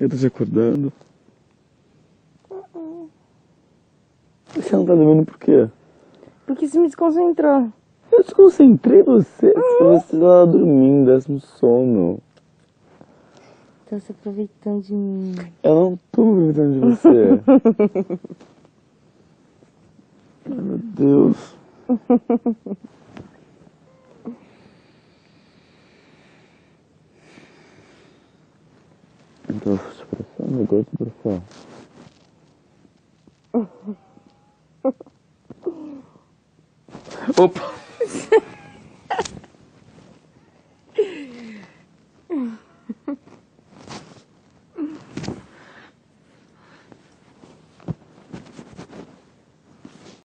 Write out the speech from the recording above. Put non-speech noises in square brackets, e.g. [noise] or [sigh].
Eu tô te acordando. Você não tá dormindo por quê? Porque você me desconcentrou. Eu desconcentrei você. Você tava dormindo, décimo sono. Tá se aproveitando de mim. Eu não tô me aproveitando de você. [laughs] Ai, meu Deus. [laughs] Dos braços, dois braços. Opa!